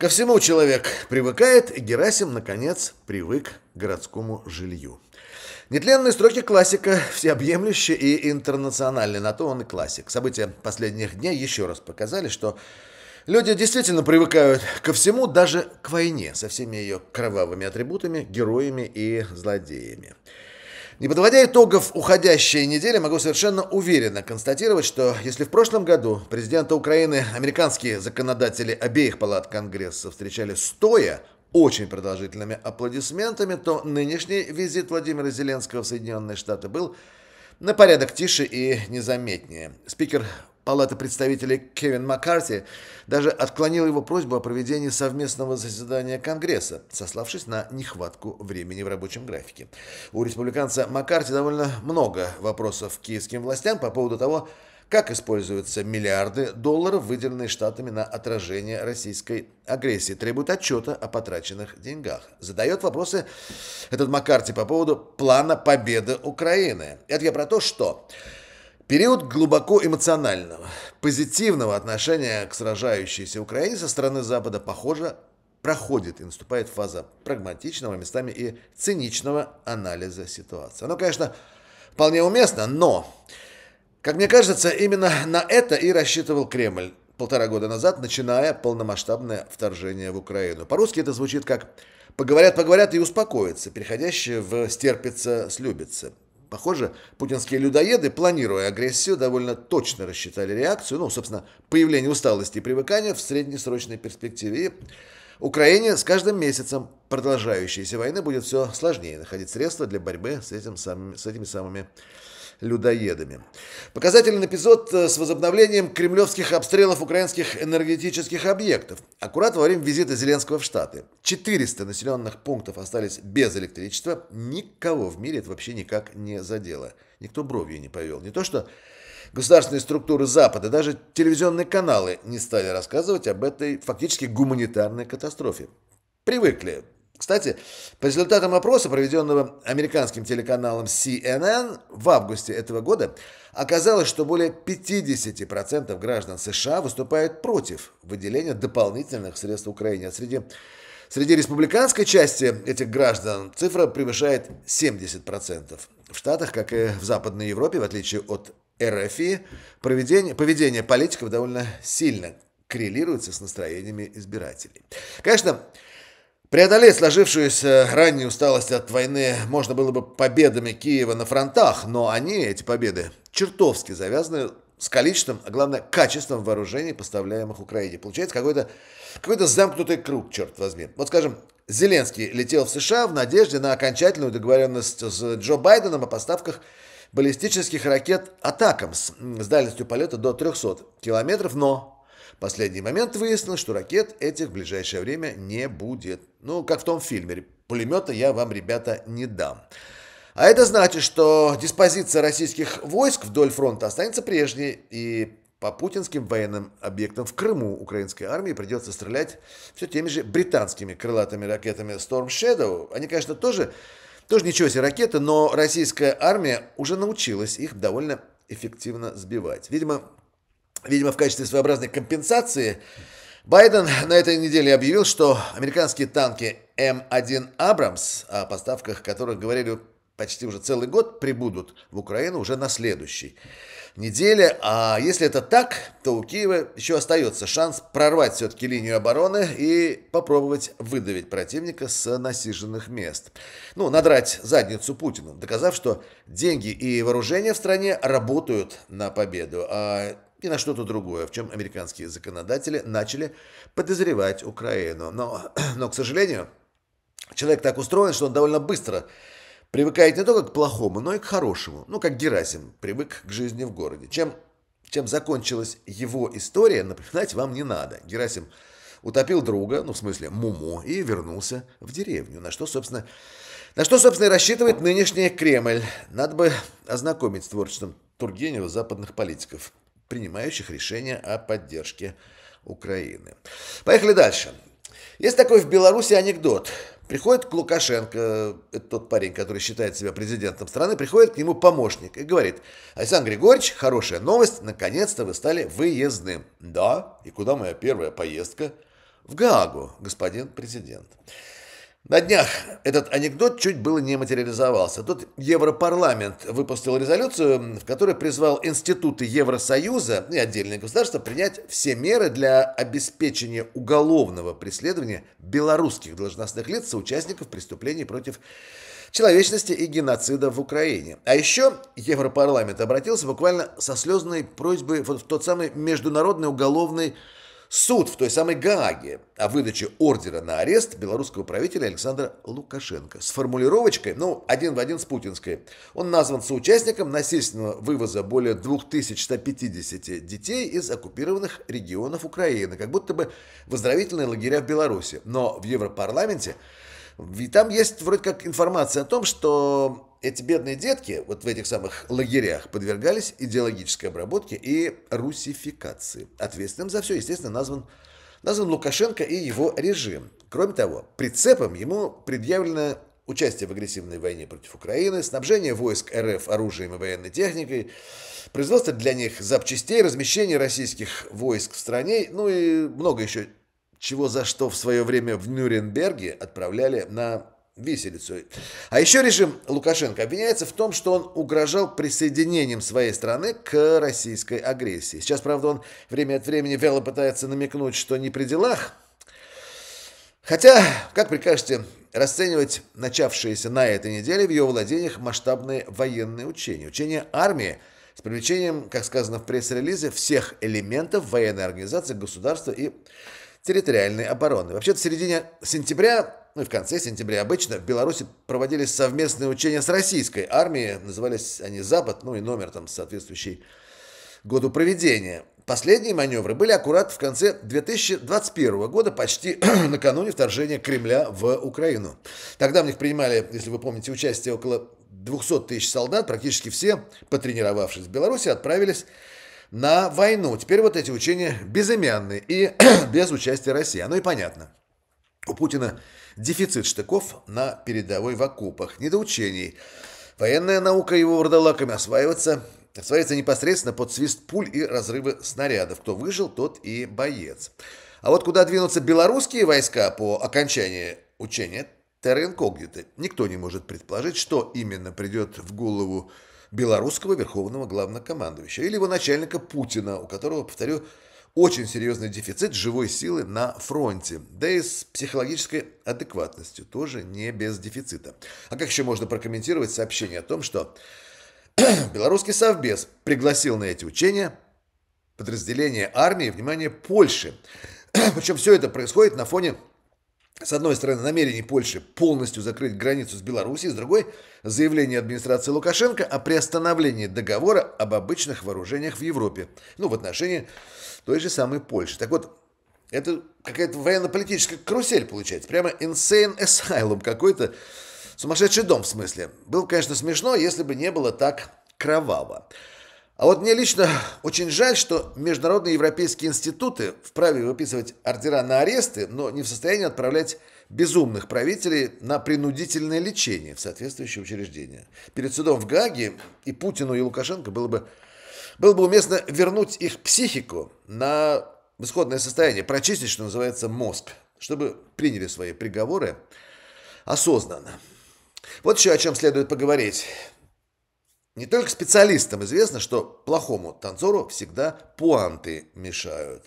Ко всему человек привыкает, и Герасим, наконец, привык к городскому жилью. Нетленные строки классика, всеобъемлющий и интернациональный, на то он и классик. События последних дней еще раз показали, что люди действительно привыкают ко всему, даже к войне, со всеми ее кровавыми атрибутами, героями и злодеями. Не подводя итогов уходящей недели, могу совершенно уверенно констатировать, что если в прошлом году президента Украины американские законодатели обеих палат Конгресса встречали стоя, очень продолжительными аплодисментами, то нынешний визит Владимира Зеленского в Соединенные Штаты был на порядок тише и незаметнее. Спикер Палаты представителей Кевин Маккарти даже отклонил его просьбу о проведении совместного заседания Конгресса, сославшись на нехватку времени в рабочем графике. У республиканца Маккарти довольно много вопросов к киевским властям по поводу того, как используются миллиарды долларов, выделенные штатами на отражение российской агрессии. Требует отчета о потраченных деньгах. Задает вопросы этот Маккарти по поводу плана победы Украины. Это я про то, что Период глубоко эмоционального, позитивного отношения к сражающейся Украине со стороны Запада, похоже, проходит и наступает фаза прагматичного, местами и циничного анализа ситуации. Оно, конечно, вполне уместно, но, как мне кажется, именно на это и рассчитывал Кремль полтора года назад, начиная полномасштабное вторжение в Украину. По-русски это звучит как «поговорят, поговорят и успокоятся», переходящее в «стерпится, слюбится». Похоже, путинские людоеды, планируя агрессию, довольно точно рассчитали реакцию, ну, собственно, появление усталости и привыкания в среднесрочной перспективе. И Украине с каждым месяцем продолжающейся войны будет все сложнее находить средства для борьбы с, этим самыми, с этими самыми людоедами. Показательный эпизод э, с возобновлением кремлевских обстрелов украинских энергетических объектов. Аккурат во время визита Зеленского в Штаты. 400 населенных пунктов остались без электричества. Никого в мире это вообще никак не задело. Никто бровью не повел. Не то что государственные структуры Запада, даже телевизионные каналы не стали рассказывать об этой фактически гуманитарной катастрофе. Привыкли кстати, по результатам опроса, проведенного американским телеканалом CNN в августе этого года, оказалось, что более 50% граждан США выступают против выделения дополнительных средств Украине. А среди, среди республиканской части этих граждан цифра превышает 70%. В Штатах, как и в Западной Европе, в отличие от РФИ, поведение, поведение политиков довольно сильно коррелируется с настроениями избирателей. Конечно, Преодолеть сложившуюся раннюю усталость от войны можно было бы победами Киева на фронтах, но они, эти победы, чертовски завязаны с количеством, а главное, качеством вооружений, поставляемых Украине. Получается какой-то какой замкнутый круг, черт возьми. Вот, скажем, Зеленский летел в США в надежде на окончательную договоренность с Джо Байденом о поставках баллистических ракет «Атакамс» с дальностью полета до 300 километров, но последний момент выяснилось, что ракет этих в ближайшее время не будет. Ну, как в том фильме, пулемета я вам, ребята, не дам. А это значит, что диспозиция российских войск вдоль фронта останется прежней, и по путинским военным объектам в Крыму украинской армии придется стрелять все теми же британскими крылатыми ракетами Storm Shadow. Они, конечно, тоже, тоже ничего себе ракеты, но российская армия уже научилась их довольно эффективно сбивать. Видимо, Видимо, в качестве своеобразной компенсации Байден на этой неделе объявил, что американские танки М1 «Абрамс», о поставках которых говорили почти уже целый год, прибудут в Украину уже на следующей неделе. А если это так, то у Киева еще остается шанс прорвать все-таки линию обороны и попробовать выдавить противника с насиженных мест. Ну, надрать задницу Путину, доказав, что деньги и вооружение в стране работают на победу, а и на что-то другое, в чем американские законодатели начали подозревать Украину. Но, но, к сожалению, человек так устроен, что он довольно быстро привыкает не только к плохому, но и к хорошему. Ну, как Герасим привык к жизни в городе. Чем, чем закончилась его история, напоминать вам не надо. Герасим утопил друга, ну, в смысле, Муму, и вернулся в деревню. На что, собственно, на что, собственно, и рассчитывает нынешний Кремль. Надо бы ознакомить с творчеством Тургенева западных политиков принимающих решения о поддержке Украины. Поехали дальше. Есть такой в Беларуси анекдот. Приходит к Лукашенко, это тот парень, который считает себя президентом страны, приходит к нему помощник и говорит, Александр Григорьевич, хорошая новость, наконец-то вы стали выездным. Да, и куда моя первая поездка? в Гаагу, господин президент. На днях этот анекдот чуть было не материализовался. Тут Европарламент выпустил резолюцию, в которой призвал институты Евросоюза и отдельные государства принять все меры для обеспечения уголовного преследования белорусских должностных лиц, соучастников преступлений против человечности и геноцида в Украине. А еще Европарламент обратился буквально со слезной просьбой в тот самый Международный уголовный суд в той самой Гааге о выдаче ордера на арест белорусского правителя Александра Лукашенко с формулировочкой, ну, один в один с путинской. Он назван соучастником насильственного вывоза более 2150 детей из оккупированных регионов Украины, как будто бы в оздоровительные лагеря в Беларуси. Но в Европарламенте и там есть вроде как информация о том, что эти бедные детки вот в этих самых лагерях подвергались идеологической обработке и русификации. Ответственным за все, естественно, назван, назван Лукашенко и его режим. Кроме того, прицепом ему предъявлено участие в агрессивной войне против Украины, снабжение войск РФ оружием и военной техникой, производство для них запчастей, размещение российских войск в стране, ну и много еще чего за что в свое время в Нюрнберге отправляли на виселицу. А еще режим Лукашенко обвиняется в том, что он угрожал присоединением своей страны к российской агрессии. Сейчас, правда, он время от времени вяло пытается намекнуть, что не при делах. Хотя, как прикажете расценивать начавшиеся на этой неделе в ее владениях масштабные военные учения? Учения армии с привлечением, как сказано в пресс-релизе, всех элементов военной организации государства и территориальной обороны. Вообще-то в середине сентября ну и в конце сентября обычно в Беларуси проводились совместные учения с российской армией, назывались они «Запад», ну и номер там соответствующий году проведения. Последние маневры были аккурат в конце 2021 года, почти накануне вторжения Кремля в Украину. Тогда в них принимали, если вы помните, участие около 200 тысяч солдат, практически все, потренировавшись в Беларуси, отправились на войну. Теперь вот эти учения безымянные и без участия России. Оно и понятно. У Путина дефицит штыков на передовой в окопах, недоучений. Военная наука его вурдалаками осваивается, осваивается непосредственно под свист пуль и разрывы снарядов. Кто выжил, тот и боец. А вот куда двинутся белорусские войска по окончании учения, терра инкогнито. Никто не может предположить, что именно придет в голову белорусского верховного главнокомандующего или его начальника Путина, у которого, повторю, очень серьезный дефицит живой силы на фронте, да и с психологической адекватностью тоже не без дефицита. А как еще можно прокомментировать сообщение о том, что белорусский совбез пригласил на эти учения подразделение армии, внимание, Польши. Причем все это происходит на фоне с одной стороны, намерений Польши полностью закрыть границу с Белоруссией, с другой – заявление администрации Лукашенко о приостановлении договора об обычных вооружениях в Европе, ну, в отношении той же самой Польши. Так вот, это какая-то военно-политическая карусель получается, прямо insane asylum какой-то, сумасшедший дом в смысле. Было, конечно, смешно, если бы не было так кроваво. А вот мне лично очень жаль, что международные европейские институты вправе выписывать ордера на аресты, но не в состоянии отправлять безумных правителей на принудительное лечение в соответствующие учреждения. Перед судом в Гааге и Путину, и Лукашенко было бы, было бы уместно вернуть их психику на исходное состояние, прочистить, что называется, мозг, чтобы приняли свои приговоры осознанно. Вот еще о чем следует поговорить. Не только специалистам известно, что плохому танцору всегда пуанты мешают.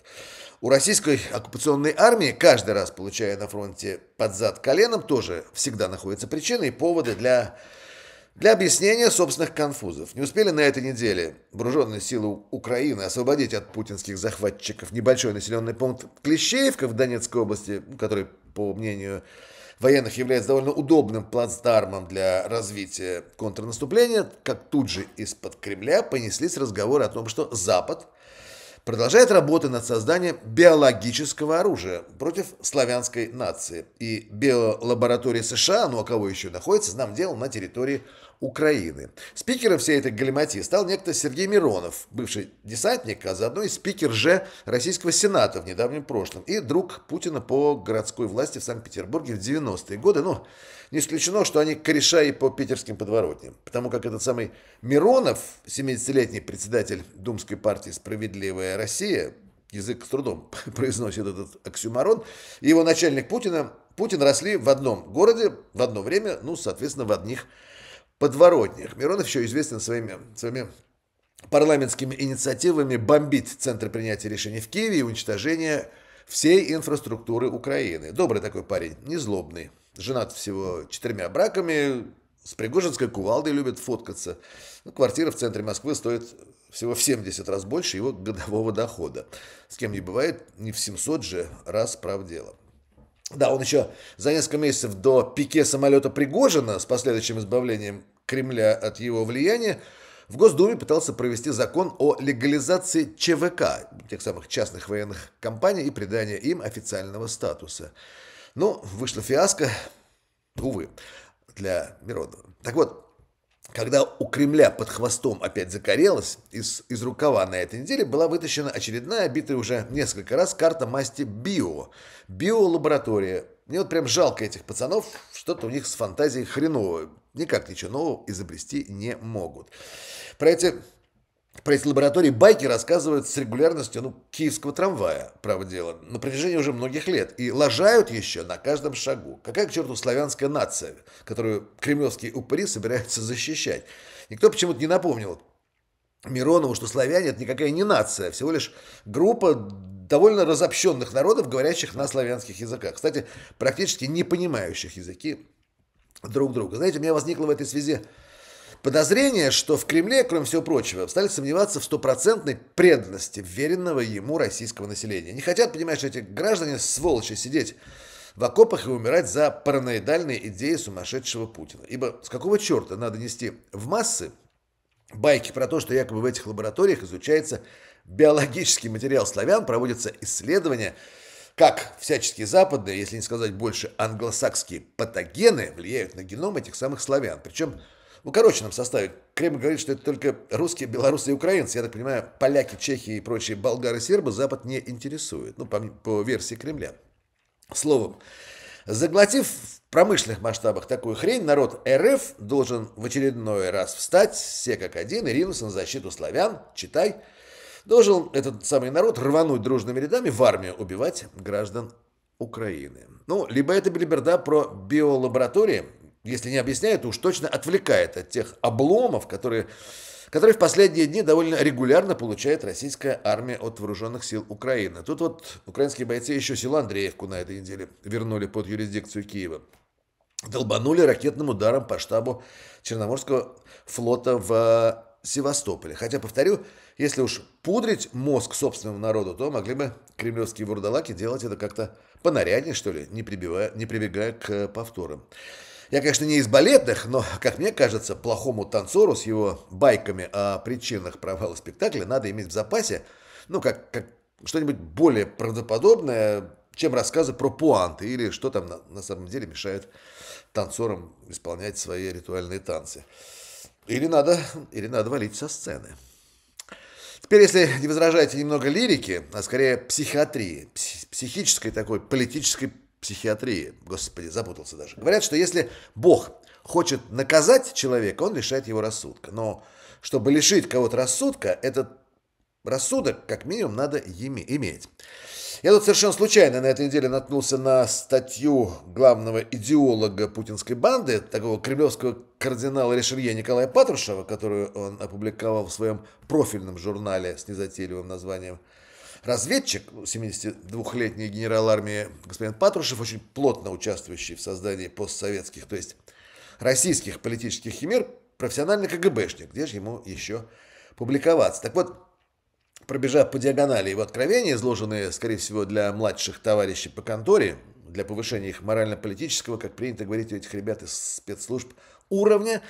У российской оккупационной армии, каждый раз получая на фронте под зад коленом, тоже всегда находятся причины и поводы для, для объяснения собственных конфузов. Не успели на этой неделе вооруженные силы Украины освободить от путинских захватчиков небольшой населенный пункт Клещеевка в Донецкой области, который, по мнению военных является довольно удобным плацдармом для развития контрнаступления, как тут же из-под Кремля понеслись разговоры о том, что Запад продолжает работу над созданием биологического оружия против славянской нации. И биолаборатория США, ну а кого еще находится, нам дело на территории Украины. Спикером всей этой галиматии стал некто Сергей Миронов, бывший десантник, а заодно и спикер же Российского Сената в недавнем прошлом, и друг Путина по городской власти в Санкт-Петербурге в 90-е годы. Ну, не исключено, что они кореша и по питерским подворотням, потому как этот самый Миронов, 70-летний председатель Думской партии «Справедливая Россия», язык с трудом произносит этот оксюмарон, и его начальник Путина, Путин росли в одном городе в одно время, ну, соответственно, в одних подворотнях. Миронов еще известен своими, своими парламентскими инициативами бомбить центры принятия решений в Киеве и уничтожение всей инфраструктуры Украины. Добрый такой парень, незлобный. Женат всего четырьмя браками, с Пригожинской кувалдой любит фоткаться. Ну, квартира в центре Москвы стоит всего в 70 раз больше его годового дохода. С кем не бывает, не в 700 же раз прав дело. Да, он еще за несколько месяцев до пике самолета Пригожина с последующим избавлением Кремля от его влияния в Госдуме пытался провести закон о легализации ЧВК, тех самых частных военных компаний и придания им официального статуса. Но ну, вышла фиаско, увы, для Миронова. Так вот, когда у Кремля под хвостом опять закорелось, из, из рукава на этой неделе была вытащена очередная, битая уже несколько раз, карта масти БИО. Биолаборатория. Мне вот прям жалко этих пацанов, что-то у них с фантазией хреново. Никак ничего нового изобрести не могут. Про эти про эти лаборатории байки рассказывают с регулярностью ну, киевского трамвая, право дело, на протяжении уже многих лет. И лажают еще на каждом шагу. Какая к черту славянская нация, которую кремлевские упыри собираются защищать? Никто почему-то не напомнил Миронову, что славяне это никакая не нация, всего лишь группа довольно разобщенных народов, говорящих на славянских языках. Кстати, практически не понимающих языки друг друга. Знаете, у меня возникла в этой связи Подозрение, что в Кремле, кроме всего прочего, стали сомневаться в стопроцентной преданности веренного ему российского населения. Не хотят, понимаешь, эти граждане сволочи сидеть в окопах и умирать за параноидальные идеи сумасшедшего Путина. Ибо с какого черта надо нести в массы байки про то, что якобы в этих лабораториях изучается биологический материал славян, проводятся исследования, как всяческие западные, если не сказать больше англосакские патогены влияют на геном этих самых славян. Причем в укороченном составе. Кремль говорит, что это только русские, белорусы и украинцы. Я так понимаю, поляки, чехи и прочие болгары, сербы Запад не интересует. Ну, по, по версии Кремля. Словом, заглотив в промышленных масштабах такую хрень, народ РФ должен в очередной раз встать, все как один, и ринуться на защиту славян, читай, должен этот самый народ рвануть дружными рядами в армию убивать граждан Украины. Ну, либо это билиберда про биолаборатории, если не объясняет, то уж точно отвлекает от тех обломов, которые, которые в последние дни довольно регулярно получает российская армия от вооруженных сил Украины. Тут вот украинские бойцы еще село Андреевку на этой неделе вернули под юрисдикцию Киева. Долбанули ракетным ударом по штабу Черноморского флота в Севастополе. Хотя, повторю, если уж пудрить мозг собственному народу, то могли бы кремлевские вурдалаки делать это как-то понаряднее, что ли, не, прибивая, не прибегая к повторам. Я, конечно, не из балетных, но, как мне кажется, плохому танцору с его байками о причинах провала спектакля надо иметь в запасе, ну, как, как что-нибудь более правдоподобное, чем рассказы про пуанты или что там на, на самом деле мешает танцорам исполнять свои ритуальные танцы. Или надо, или надо валить со сцены. Теперь, если не возражаете немного лирики, а скорее психиатрии, психической такой политической психиатрии. Господи, запутался даже. Говорят, что если Бог хочет наказать человека, он лишает его рассудка. Но чтобы лишить кого-то рассудка, этот рассудок как минимум надо иметь. Я тут совершенно случайно на этой неделе наткнулся на статью главного идеолога путинской банды, такого кремлевского кардинала Решелье Николая Патрушева, которую он опубликовал в своем профильном журнале с незатейливым названием разведчик, 72-летний генерал армии господин Патрушев, очень плотно участвующий в создании постсоветских, то есть российских политических химер, профессиональный КГБшник. Где же ему еще публиковаться? Так вот, пробежав по диагонали его откровения, изложенные, скорее всего, для младших товарищей по конторе, для повышения их морально-политического, как принято говорить у этих ребят из спецслужб, уровня,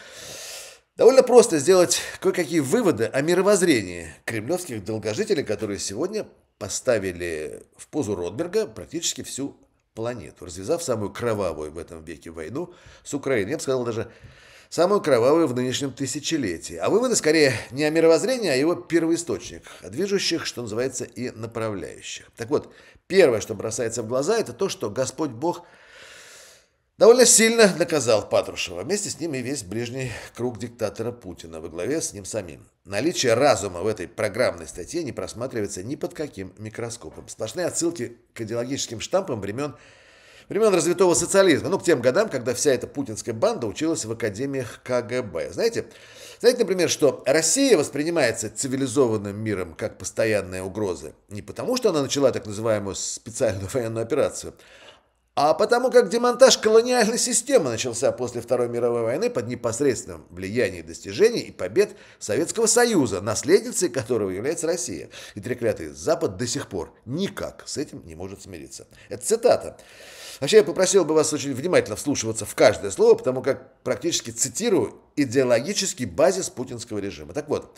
Довольно просто сделать кое-какие выводы о мировоззрении кремлевских долгожителей, которые сегодня поставили в позу Ротберга практически всю планету, развязав самую кровавую в этом веке войну с Украиной. Я бы сказал даже самую кровавую в нынешнем тысячелетии. А выводы скорее не о мировоззрении, а его первоисточник, о движущих, что называется, и направляющих. Так вот, первое, что бросается в глаза, это то, что Господь Бог довольно сильно наказал Патрушева. Вместе с ним и весь ближний круг диктатора Путина во главе с ним самим. Наличие разума в этой программной статье не просматривается ни под каким микроскопом. Сплошные отсылки к идеологическим штампам времен времен развитого социализма, ну, к тем годам, когда вся эта путинская банда училась в академиях КГБ. Знаете, знаете, например, что Россия воспринимается цивилизованным миром как постоянная угроза не потому, что она начала так называемую специальную военную операцию, а потому как демонтаж колониальной системы начался после Второй мировой войны под непосредственным влиянием достижений и побед Советского Союза, наследницей которого является Россия. И треклятый Запад до сих пор никак с этим не может смириться. Это цитата. Вообще, я попросил бы вас очень внимательно вслушиваться в каждое слово, потому как практически цитирую идеологический базис путинского режима. Так вот,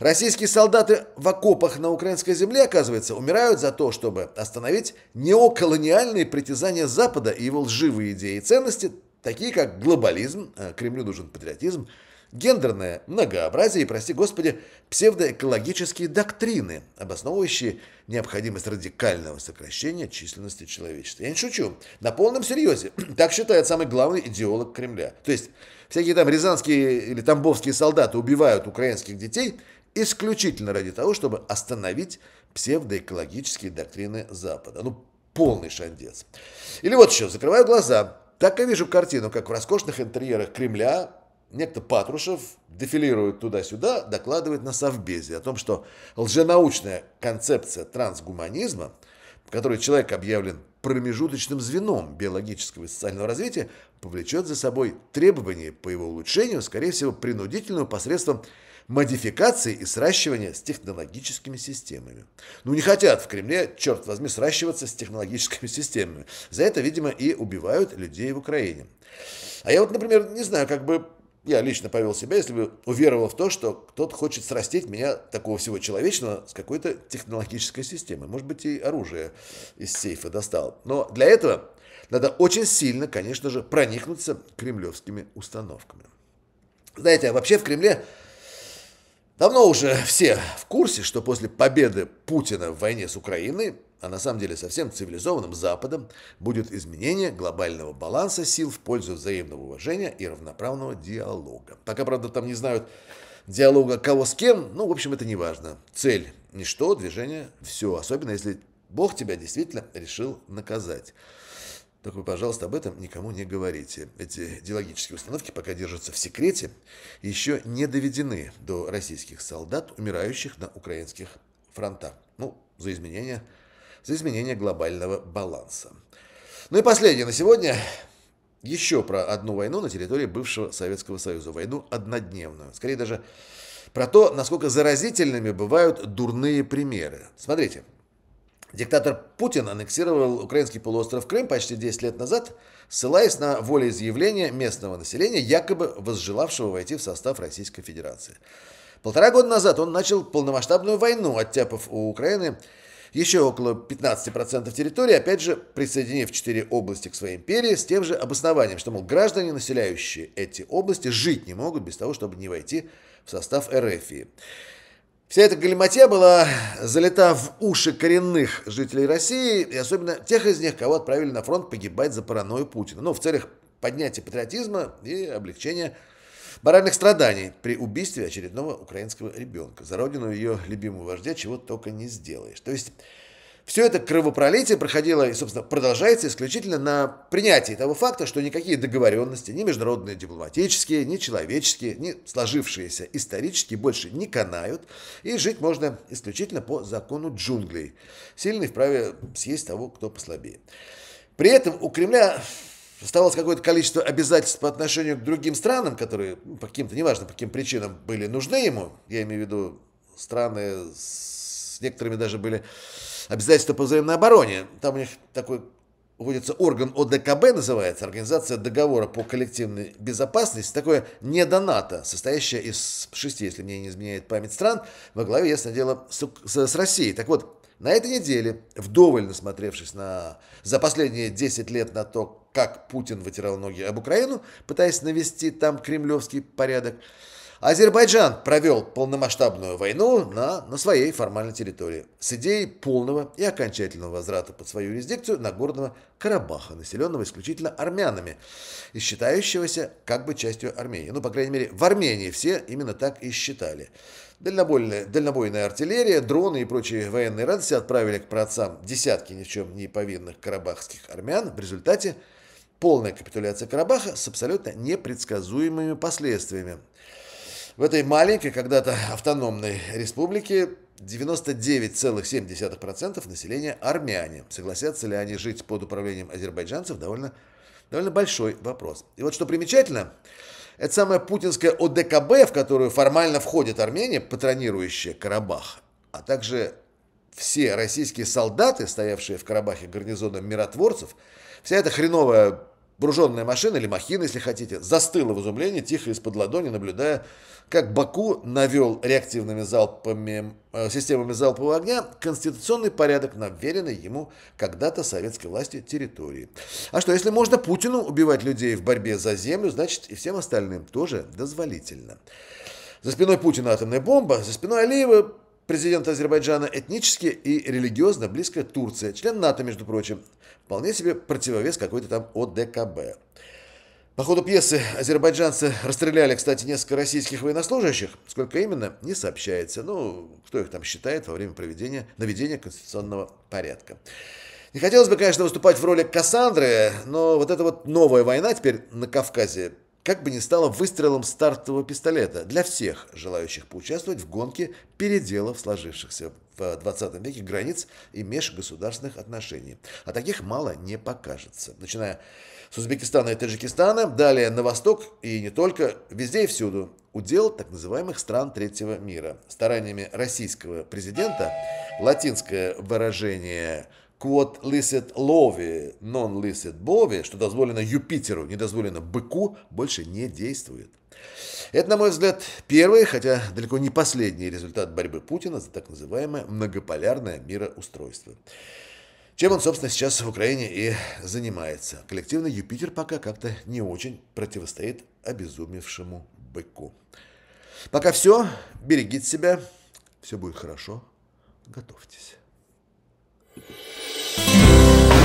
Российские солдаты в окопах на украинской земле, оказывается, умирают за то, чтобы остановить неоколониальные притязания Запада и его лживые идеи и ценности, такие как глобализм, э, Кремлю нужен патриотизм, гендерное многообразие и, прости господи, псевдоэкологические доктрины, обосновывающие необходимость радикального сокращения численности человечества. Я не шучу. На полном серьезе. Так считает самый главный идеолог Кремля. То есть всякие там рязанские или тамбовские солдаты убивают украинских детей исключительно ради того, чтобы остановить псевдоэкологические доктрины Запада. Ну, полный шандец. Или вот еще, закрываю глаза, так я вижу картину, как в роскошных интерьерах Кремля некто Патрушев дефилирует туда-сюда, докладывает на Совбезе о том, что лженаучная концепция трансгуманизма, в которой человек объявлен промежуточным звеном биологического и социального развития, повлечет за собой требования по его улучшению, скорее всего, принудительную посредством модификации и сращивания с технологическими системами. Ну, не хотят в Кремле, черт возьми, сращиваться с технологическими системами. За это, видимо, и убивают людей в Украине. А я вот, например, не знаю, как бы я лично повел себя, если бы уверовал в то, что кто-то хочет срастить меня, такого всего человечного, с какой-то технологической системой. Может быть, и оружие из сейфа достал. Но для этого надо очень сильно, конечно же, проникнуться кремлевскими установками. Знаете, а вообще в Кремле Давно уже все в курсе, что после победы Путина в войне с Украиной, а на самом деле совсем цивилизованным Западом, будет изменение глобального баланса сил в пользу взаимного уважения и равноправного диалога. Пока, правда, там не знают диалога кого с кем, ну, в общем, это не важно. Цель – ничто, движение – все, особенно если Бог тебя действительно решил наказать. Только вы, пожалуйста, об этом никому не говорите. Эти идеологические установки пока держатся в секрете еще не доведены до российских солдат, умирающих на украинских фронтах. Ну, за изменение, за изменение глобального баланса. Ну и последнее на сегодня. Еще про одну войну на территории бывшего Советского Союза. Войну однодневную. Скорее даже про то, насколько заразительными бывают дурные примеры. Смотрите, Диктатор Путин аннексировал украинский полуостров Крым почти 10 лет назад, ссылаясь на волеизъявление местного населения, якобы возжелавшего войти в состав Российской Федерации. Полтора года назад он начал полномасштабную войну, оттяпав у Украины еще около 15% территории, опять же, присоединив четыре области к своей империи с тем же обоснованием, что, мол, граждане, населяющие эти области, жить не могут без того, чтобы не войти в состав РФИ. Вся эта галиматья была залета в уши коренных жителей России, и особенно тех из них, кого отправили на фронт погибать за паранойю Путина. Ну, в целях поднятия патриотизма и облегчения моральных страданий при убийстве очередного украинского ребенка. За родину ее любимого вождя чего только не сделаешь. То есть все это кровопролитие проходило и, собственно, продолжается исключительно на принятии того факта, что никакие договоренности, ни международные дипломатические, ни человеческие, ни сложившиеся исторически больше не канают, и жить можно исключительно по закону джунглей. Сильный вправе съесть того, кто послабее. При этом у Кремля оставалось какое-то количество обязательств по отношению к другим странам, которые ну, по каким-то, неважно по каким причинам, были нужны ему. Я имею в виду страны, с некоторыми даже были обязательства по взаимной обороне. Там у них такой вводится орган ОДКБ, называется, Организация договора по коллективной безопасности, такое недонато, состоящее из шести, если мне не изменяет память стран, во главе, ясно дело, с, с Россией. Так вот, на этой неделе, вдоволь насмотревшись на, за последние 10 лет на то, как Путин вытирал ноги об Украину, пытаясь навести там кремлевский порядок, Азербайджан провел полномасштабную войну на, на своей формальной территории с идеей полного и окончательного возврата под свою юрисдикцию Нагорного Карабаха, населенного исключительно армянами и считающегося как бы частью Армении. Ну, по крайней мере, в Армении все именно так и считали. Дальнобойная, дальнобойная артиллерия, дроны и прочие военные радости отправили к праотцам десятки ни в чем не повинных карабахских армян. В результате полная капитуляция Карабаха с абсолютно непредсказуемыми последствиями. В этой маленькой, когда-то автономной республике 99,7% населения армяне. Согласятся ли они жить под управлением азербайджанцев, довольно, довольно большой вопрос. И вот что примечательно, это самая путинская ОДКБ, в которую формально входит Армения, патронирующая Карабах, а также все российские солдаты, стоявшие в Карабахе гарнизоном миротворцев, вся эта хреновая Вооруженная машина, или махина, если хотите, застыла в изумлении, тихо из-под ладони, наблюдая, как Баку навел реактивными залпами, э, системами залпового огня конституционный порядок на вверенной ему когда-то советской власти территории. А что, если можно Путину убивать людей в борьбе за землю, значит и всем остальным тоже дозволительно. За спиной Путина атомная бомба, за спиной Алиева президент Азербайджана этнически и религиозно близкая Турция, член НАТО, между прочим, Вполне себе противовес какой-то там ОДКБ. По ходу пьесы азербайджанцы расстреляли, кстати, несколько российских военнослужащих. Сколько именно, не сообщается. Ну, кто их там считает во время проведения, наведения конституционного порядка. Не хотелось бы, конечно, выступать в роли Кассандры, но вот эта вот новая война теперь на Кавказе как бы ни стало выстрелом стартового пистолета для всех желающих поучаствовать в гонке переделов сложившихся в 20 веке границ и межгосударственных отношений. А таких мало не покажется. Начиная с Узбекистана и Таджикистана, далее на восток и не только, везде и всюду. Удел так называемых стран третьего мира. Стараниями российского президента латинское выражение quod licet lovi, non licet bovi, что дозволено Юпитеру, не дозволено быку, больше не действует. Это, на мой взгляд, первый, хотя далеко не последний результат борьбы Путина за так называемое многополярное мироустройство. Чем он, собственно, сейчас в Украине и занимается. Коллективный Юпитер пока как-то не очень противостоит обезумевшему быку. Пока все. Берегите себя. Все будет хорошо. Готовьтесь. Música